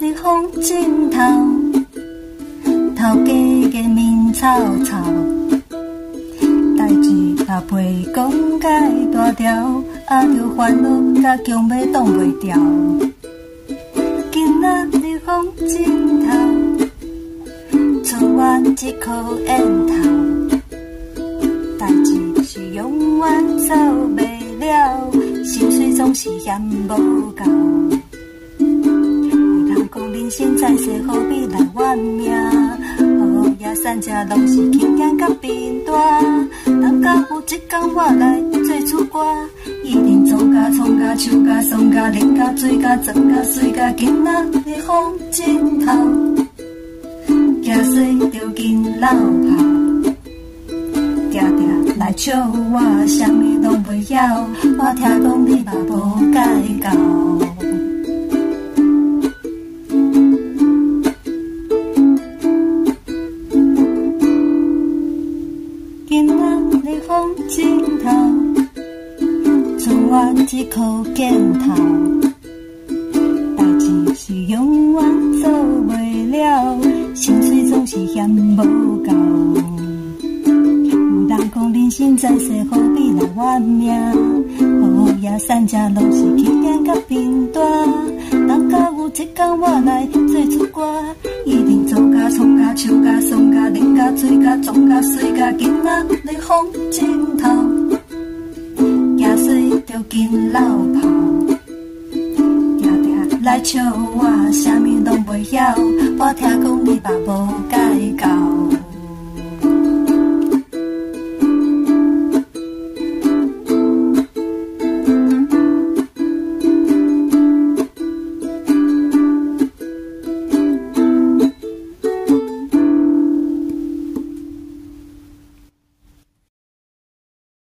仔日风尽头，头家个面臭臭，代志若袂讲解大条，啊着烦恼甲强要挡袂掉。今仔日风尽头，剩阮一颗烟头，代志是永远做袂了，心碎总是嫌无够。生在世何必来怨命？雨也散，这拢是轻轻甲变大。当甲有一天我来做主歌，一定做甲创甲唱甲颂甲啉甲醉甲装甲水甲，今仔日风尽头，行水着紧流跑。定定来笑我，啥物拢袂晓，我听讲你嘛无一颗箭头，代志是永远做袂了，心碎总是嫌无够。有人讲人生在世何必来怨命？雨也散，这拢是起点甲平淡。当甲有一天我来做出歌，一定做甲啉甲醉甲水甲，今仔日风尽头。紧老跑，定定来笑我，啥物拢袂晓。我听讲你爸无解教。